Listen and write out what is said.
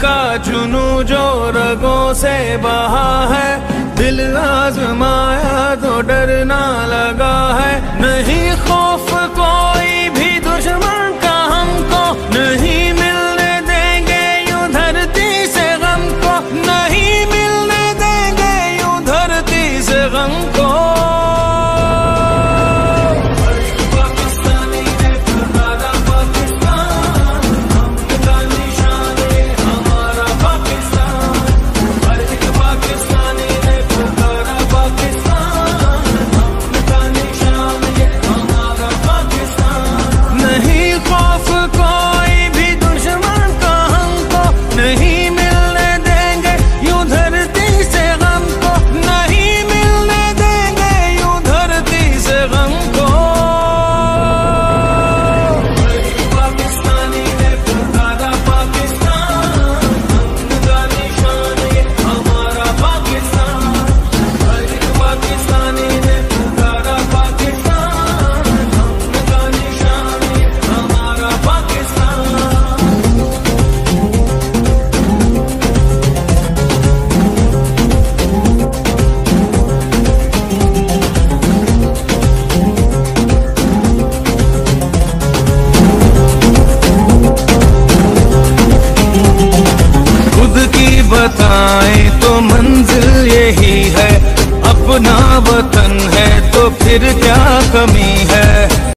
का जुनू जो रगों से बहा है दिल आजमा बताएँ तो मंजिल यही है अपना वतन है तो फिर क्या कमी है